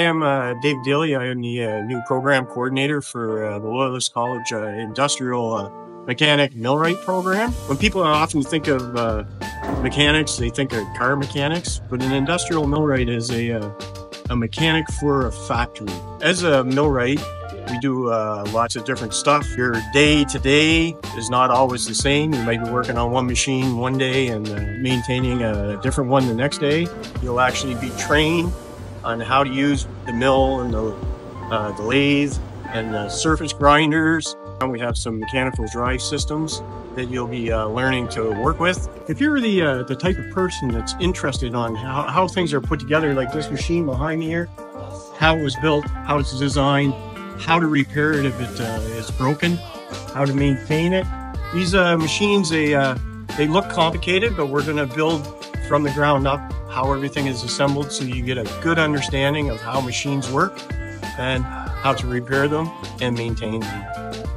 I am uh, Dave Daley. I am the uh, new program coordinator for uh, the Loyalist College uh, Industrial uh, Mechanic Millwright program. When people often think of uh, mechanics, they think of car mechanics, but an industrial millwright is a, a mechanic for a factory. As a millwright, we do lots of different stuff. Your day to day is not always the same. You might be working on one machine one day and maintaining a different one the next day. You'll actually be trained on how to use the mill and the, uh, the lathe and the surface grinders. And we have some mechanical drive systems that you'll be uh, learning to work with. If you're the uh, the type of person that's interested on how, how things are put together, like this machine behind me here, how it was built, how it's designed, how to repair it if it uh, is broken, how to maintain it. These uh, machines, they, uh, they look complicated, but we're gonna build from the ground up how everything is assembled so you get a good understanding of how machines work and how to repair them and maintain them.